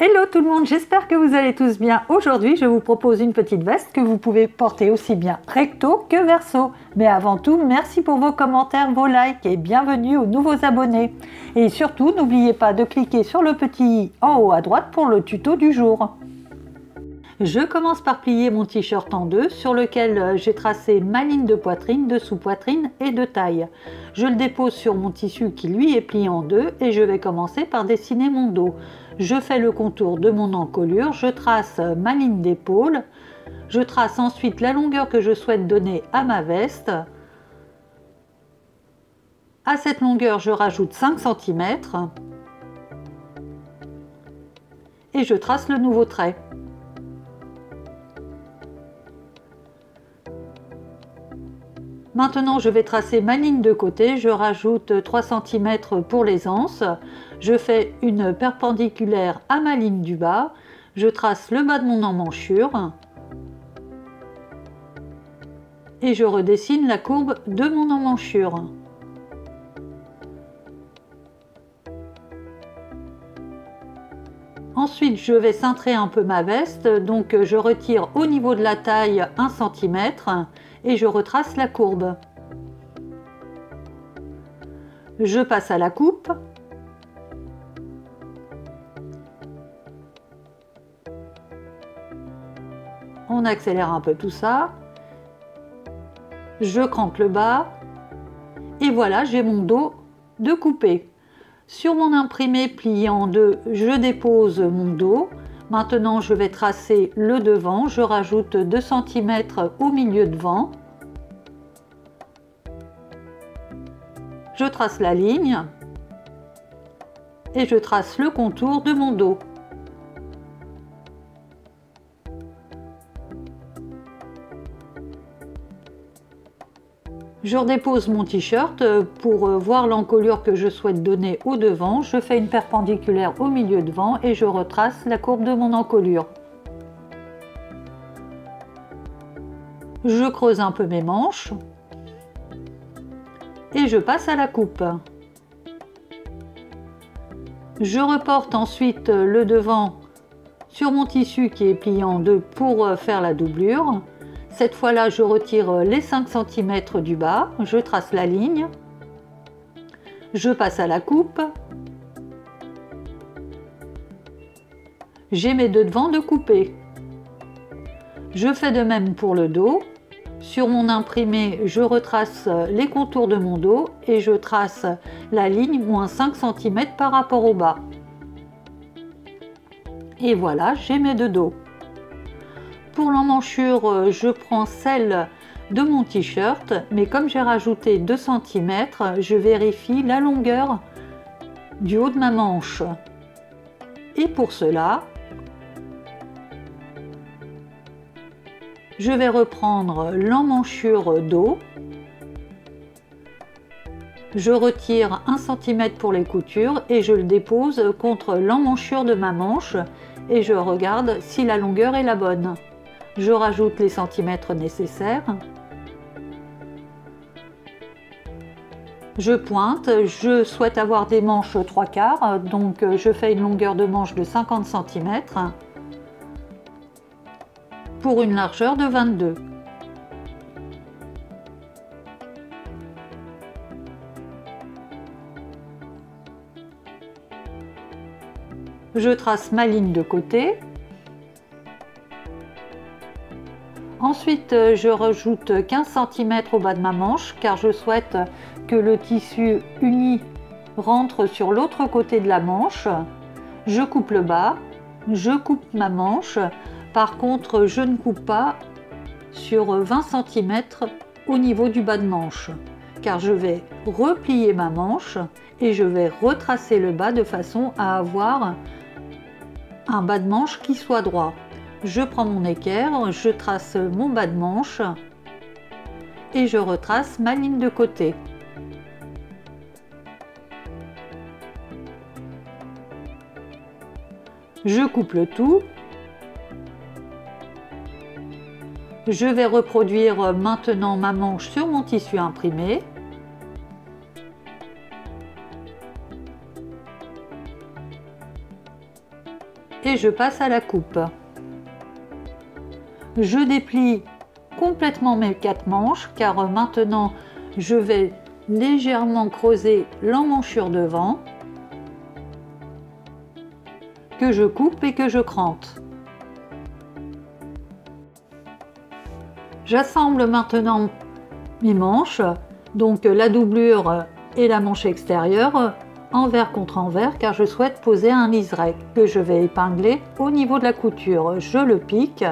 Hello tout le monde, j'espère que vous allez tous bien. Aujourd'hui, je vous propose une petite veste que vous pouvez porter aussi bien recto que verso. Mais avant tout, merci pour vos commentaires, vos likes et bienvenue aux nouveaux abonnés. Et surtout, n'oubliez pas de cliquer sur le petit i en haut à droite pour le tuto du jour. Je commence par plier mon t-shirt en deux sur lequel euh, j'ai tracé ma ligne de poitrine, de sous-poitrine et de taille. Je le dépose sur mon tissu qui lui est plié en deux et je vais commencer par dessiner mon dos. Je fais le contour de mon encolure, je trace ma ligne d'épaule, je trace ensuite la longueur que je souhaite donner à ma veste. À cette longueur, je rajoute 5 cm et je trace le nouveau trait. Maintenant, je vais tracer ma ligne de côté. Je rajoute 3 cm pour les anses. Je fais une perpendiculaire à ma ligne du bas. Je trace le bas de mon emmanchure. Et je redessine la courbe de mon emmanchure. Ensuite, je vais cintrer un peu ma veste. Donc, je retire au niveau de la taille 1 cm et je retrace la courbe. Je passe à la coupe. On accélère un peu tout ça. Je cranque le bas. Et voilà, j'ai mon dos de coupé. Sur mon imprimé plié en deux, je dépose mon dos. Maintenant, je vais tracer le devant. Je rajoute 2 cm au milieu devant. Je trace la ligne et je trace le contour de mon dos. Je redépose mon t-shirt pour voir l'encolure que je souhaite donner au devant. Je fais une perpendiculaire au milieu devant et je retrace la courbe de mon encolure. Je creuse un peu mes manches et je passe à la coupe. Je reporte ensuite le devant sur mon tissu qui est plié en deux pour faire la doublure. Cette fois-là, je retire les 5 cm du bas, je trace la ligne, je passe à la coupe. J'ai mes deux devants de couper. Je fais de même pour le dos. Sur mon imprimé, je retrace les contours de mon dos et je trace la ligne moins 5 cm par rapport au bas. Et voilà, j'ai mes deux dos. Pour l'emmanchure, euh, je prends celle de mon t-shirt, mais comme j'ai rajouté 2 cm, je vérifie la longueur du haut de ma manche. Et pour cela, je vais reprendre l'emmanchure d'eau. Je retire 1 cm pour les coutures et je le dépose contre l'emmanchure de ma manche et je regarde si la longueur est la bonne je rajoute les centimètres nécessaires. Je pointe, je souhaite avoir des manches 3 quarts, donc je fais une longueur de manche de 50 cm pour une largeur de 22. Je trace ma ligne de côté Ensuite, je rajoute 15 cm au bas de ma manche car je souhaite que le tissu uni rentre sur l'autre côté de la manche. Je coupe le bas, je coupe ma manche. Par contre, je ne coupe pas sur 20 cm au niveau du bas de manche car je vais replier ma manche et je vais retracer le bas de façon à avoir un bas de manche qui soit droit. Je prends mon équerre, je trace mon bas de manche et je retrace ma ligne de côté. Je coupe le tout. Je vais reproduire maintenant ma manche sur mon tissu imprimé. et je passe à la coupe. Je déplie complètement mes quatre manches car maintenant je vais légèrement creuser l'emmanchure devant que je coupe et que je crante. J'assemble maintenant mes manches, donc la doublure et la manche extérieure, envers contre envers car je souhaite poser un liseré que je vais épingler au niveau de la couture. Je le pique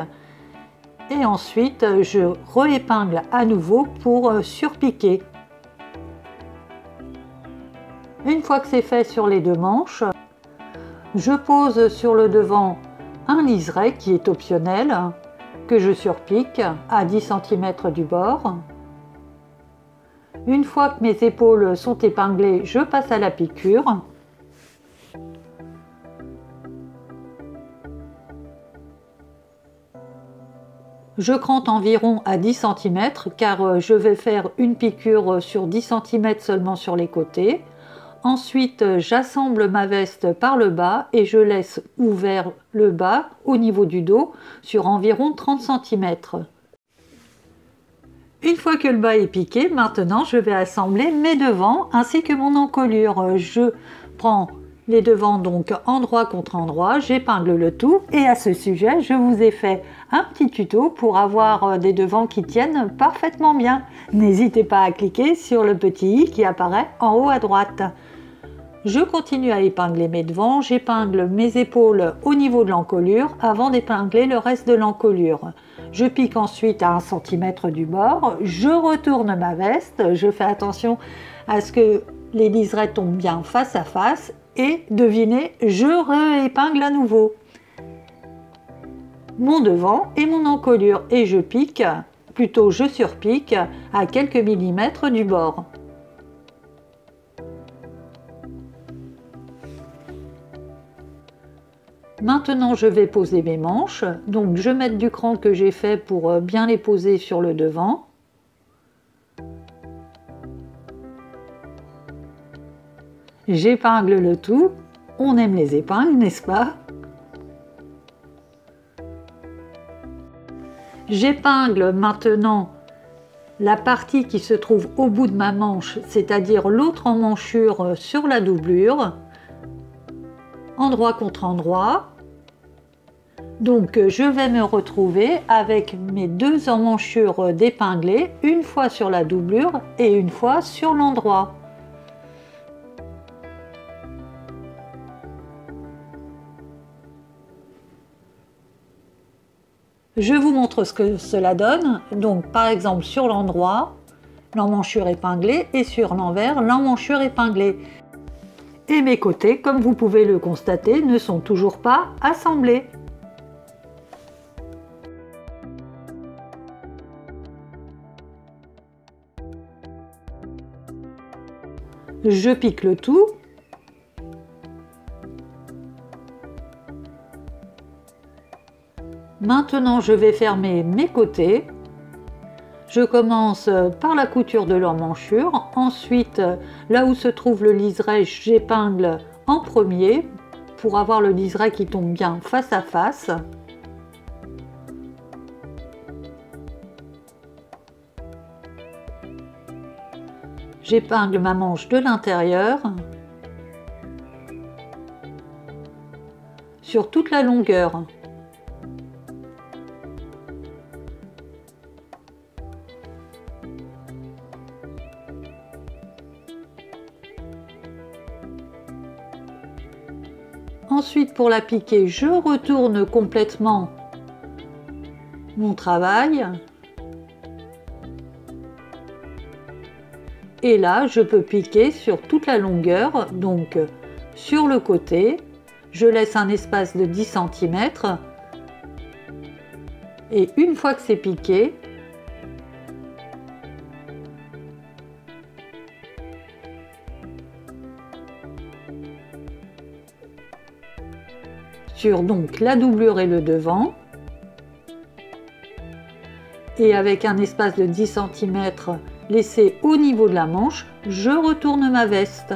et ensuite je réépingle à nouveau pour surpiquer. Une fois que c'est fait sur les deux manches, je pose sur le devant un liseré qui est optionnel, que je surpique à 10 cm du bord. Une fois que mes épaules sont épinglées, je passe à la piqûre. Je crante environ à 10 cm car je vais faire une piqûre sur 10 cm seulement sur les côtés. Ensuite, j'assemble ma veste par le bas et je laisse ouvert le bas au niveau du dos sur environ 30 cm. Une fois que le bas est piqué, maintenant je vais assembler mes devants ainsi que mon encolure. Je prends les devants donc endroit contre endroit, j'épingle le tout et à ce sujet je vous ai fait un petit tuto pour avoir des devants qui tiennent parfaitement bien. N'hésitez pas à cliquer sur le petit i qui apparaît en haut à droite. Je continue à épingler mes devants, j'épingle mes épaules au niveau de l'encolure avant d'épingler le reste de l'encolure. Je pique ensuite à 1 cm du bord, je retourne ma veste, je fais attention à ce que les liserés tombent bien face à face et devinez, je réépingle à nouveau mon devant et mon encolure et je pique, plutôt je surpique à quelques millimètres du bord. Maintenant, je vais poser mes manches. Donc, je mets du cran que j'ai fait pour euh, bien les poser sur le devant. J'épingle le tout. On aime les épingles, n'est-ce pas? J'épingle maintenant la partie qui se trouve au bout de ma manche, c'est-à-dire l'autre emmanchure euh, sur la doublure endroit contre endroit. Donc je vais me retrouver avec mes deux emmanchures d'épinglés, une fois sur la doublure et une fois sur l'endroit. Je vous montre ce que cela donne. Donc par exemple sur l'endroit, l'emmanchure épinglée et sur l'envers, l'emmanchure épinglée et mes côtés, comme vous pouvez le constater, ne sont toujours pas assemblés. Je pique le tout. Maintenant, je vais fermer mes côtés. Je commence par la couture de l'emmanchure, ensuite là où se trouve le liseré, j'épingle en premier pour avoir le liseré qui tombe bien face à face. J'épingle ma manche de l'intérieur sur toute la longueur. Ensuite, pour la piquer, je retourne complètement mon travail. Et là, je peux piquer sur toute la longueur, donc sur le côté. Je laisse un espace de 10 cm. Et une fois que c'est piqué, sur donc la doublure et le devant. Et avec un espace de 10 cm laissé au niveau de la manche, je retourne ma veste.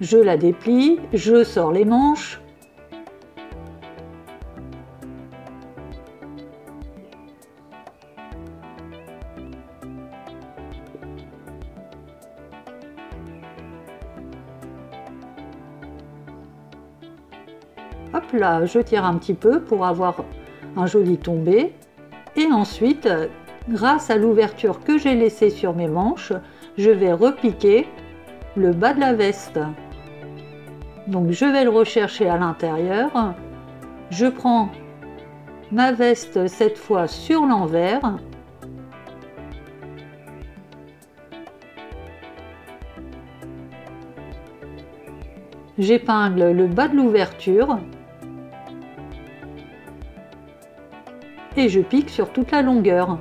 Je la déplie, je sors les manches. Hop là, je tire un petit peu pour avoir un joli tombé. Et ensuite, grâce à l'ouverture que j'ai laissée sur mes manches, je vais repiquer le bas de la veste. Donc je vais le rechercher à l'intérieur. Je prends ma veste cette fois sur l'envers. J'épingle le bas de l'ouverture et je pique sur toute la longueur.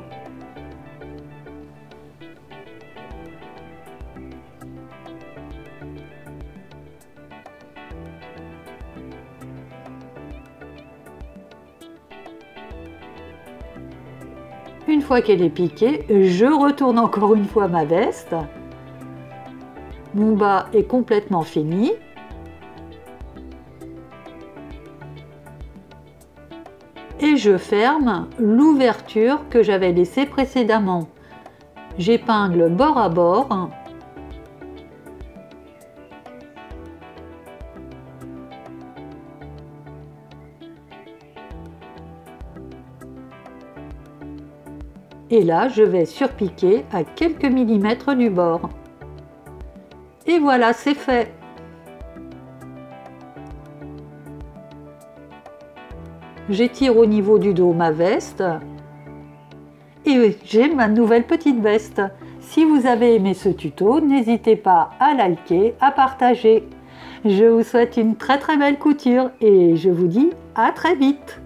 Une fois qu'elle est piquée, je retourne encore une fois ma veste. Mon bas est complètement fini. Je ferme l'ouverture que j'avais laissée précédemment. J'épingle bord à bord Et là, je vais surpiquer à quelques millimètres du bord. Et voilà, c'est fait. J'étire au niveau du dos ma veste. Et j'ai ma nouvelle petite veste. Si vous avez aimé ce tuto, n'hésitez pas à liker, à partager. Je vous souhaite une très très belle couture et je vous dis à très vite